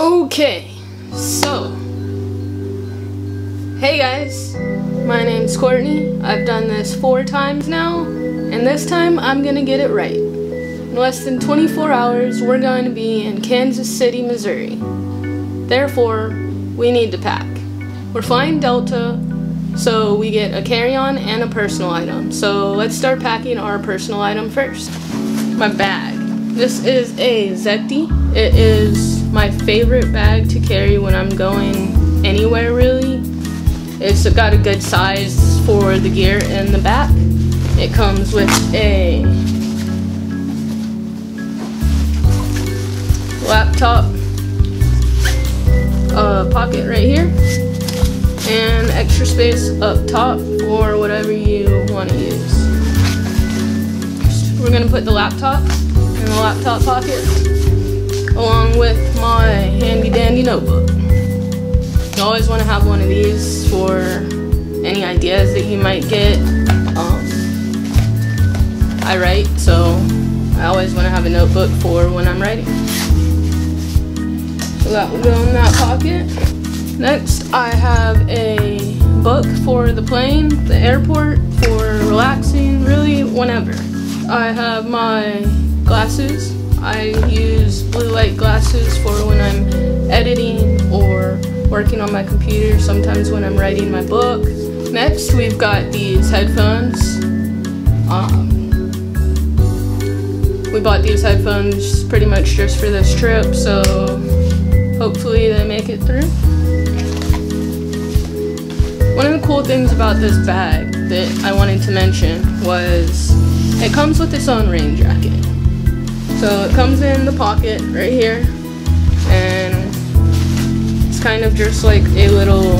Okay, so hey guys, my name's Courtney. I've done this four times now, and this time I'm gonna get it right. In less than 24 hours, we're going to be in Kansas City, Missouri. Therefore, we need to pack. We're flying Delta, so we get a carry-on and a personal item. So let's start packing our personal item first. My bag. This is a Zetti. It is my favorite bag to carry when I'm going anywhere really. It's got a good size for the gear in the back. It comes with a laptop uh, pocket right here and extra space up top for whatever you want to use. We're going to put the laptop in the laptop pocket along with my handy dandy notebook. You always want to have one of these for any ideas that you might get. Um, I write, so I always want to have a notebook for when I'm writing. So that will go in that pocket. Next, I have a book for the plane, the airport, for relaxing, really whenever. I have my glasses. I use blue working on my computer, sometimes when I'm writing my book. Next, we've got these headphones. Um, we bought these headphones pretty much just for this trip, so hopefully they make it through. One of the cool things about this bag that I wanted to mention was it comes with its own rain jacket. So it comes in the pocket right here and kind of just like a little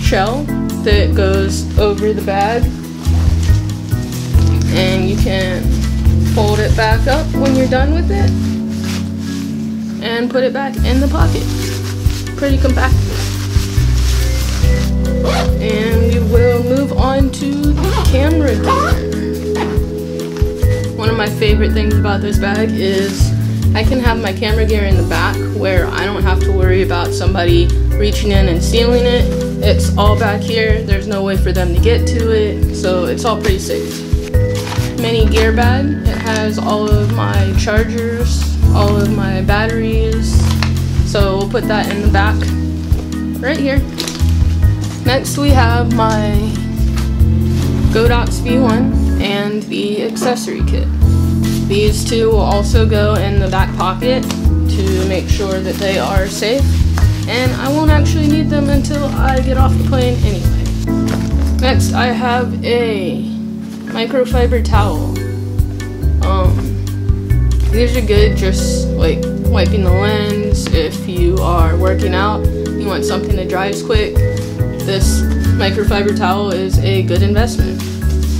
shell that goes over the bag and you can fold it back up when you're done with it and put it back in the pocket. Pretty compact. And we will move on to the camera gear. One of my favorite things about this bag is I can have my camera gear in the back where I don't have to worry about somebody reaching in and stealing it. It's all back here. There's no way for them to get to it, so it's all pretty safe. Mini gear bag. It has all of my chargers, all of my batteries. So we'll put that in the back right here. Next we have my Godox V1 and the accessory kit. These two will also go in the back pocket to make sure that they are safe and I won't actually need them until I get off the plane anyway. Next I have a microfiber towel. Um, these are good just like wiping the lens if you are working out, you want something that dries quick, this microfiber towel is a good investment.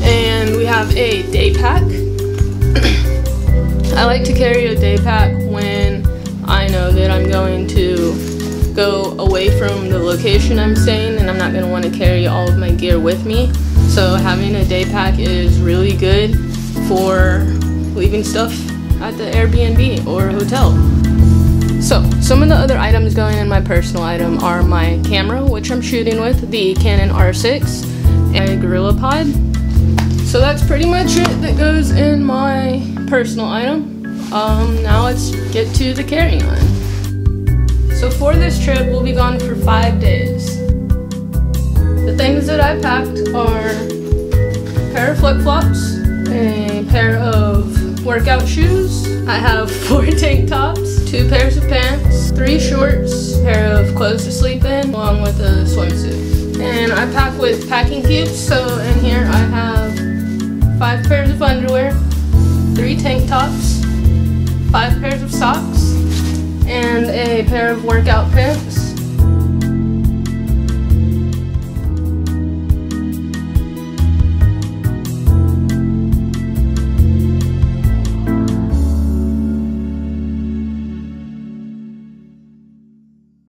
And we have a day pack. Like to carry a day pack when I know that I'm going to go away from the location I'm staying and I'm not going to want to carry all of my gear with me. So having a day pack is really good for leaving stuff at the Airbnb or hotel. So, some of the other items going in my personal item are my camera, which I'm shooting with, the Canon R6, and a GorillaPod. So that's pretty much it that goes in my personal item. Um, now let's get to the carry-on. So for this trip, we'll be gone for five days. The things that I packed are a pair of flip-flops, a pair of workout shoes, I have four tank tops, two pairs of pants, three shorts, a pair of clothes to sleep in, along with a swimsuit. And I pack with packing cubes, so in here I have five pairs of underwear, three tank tops, five pairs of socks, and a pair of workout pants.